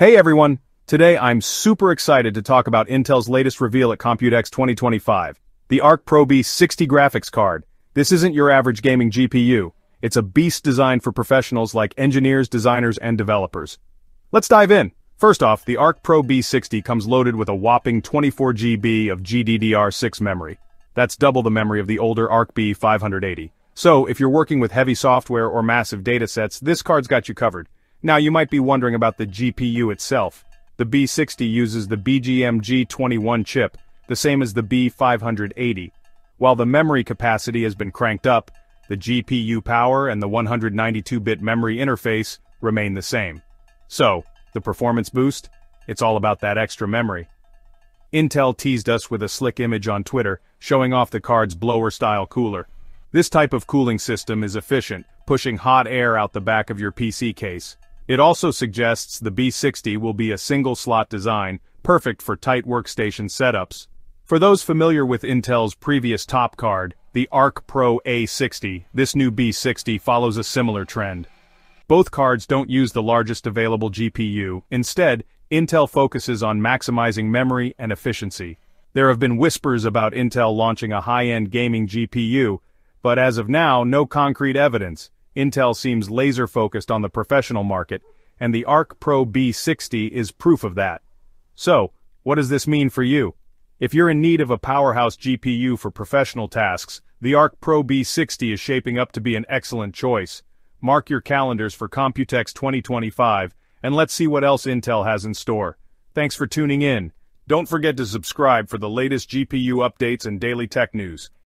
Hey everyone! Today I'm super excited to talk about Intel's latest reveal at Computex 2025, the Arc Pro B60 graphics card. This isn't your average gaming GPU, it's a beast designed for professionals like engineers, designers, and developers. Let's dive in. First off, the Arc Pro B60 comes loaded with a whopping 24GB of GDDR6 memory. That's double the memory of the older Arc B580. So, if you're working with heavy software or massive datasets, this card's got you covered. Now you might be wondering about the GPU itself. The B60 uses the BGM G21 chip, the same as the B580. While the memory capacity has been cranked up, the GPU power and the 192-bit memory interface remain the same. So, the performance boost? It's all about that extra memory. Intel teased us with a slick image on Twitter, showing off the card's blower-style cooler. This type of cooling system is efficient, pushing hot air out the back of your PC case. It also suggests the B60 will be a single-slot design, perfect for tight workstation setups. For those familiar with Intel's previous top card, the Arc Pro A60, this new B60 follows a similar trend. Both cards don't use the largest available GPU, instead, Intel focuses on maximizing memory and efficiency. There have been whispers about Intel launching a high-end gaming GPU, but as of now, no concrete evidence. Intel seems laser-focused on the professional market, and the Arc Pro B60 is proof of that. So, what does this mean for you? If you're in need of a powerhouse GPU for professional tasks, the Arc Pro B60 is shaping up to be an excellent choice. Mark your calendars for Computex 2025, and let's see what else Intel has in store. Thanks for tuning in. Don't forget to subscribe for the latest GPU updates and daily tech news.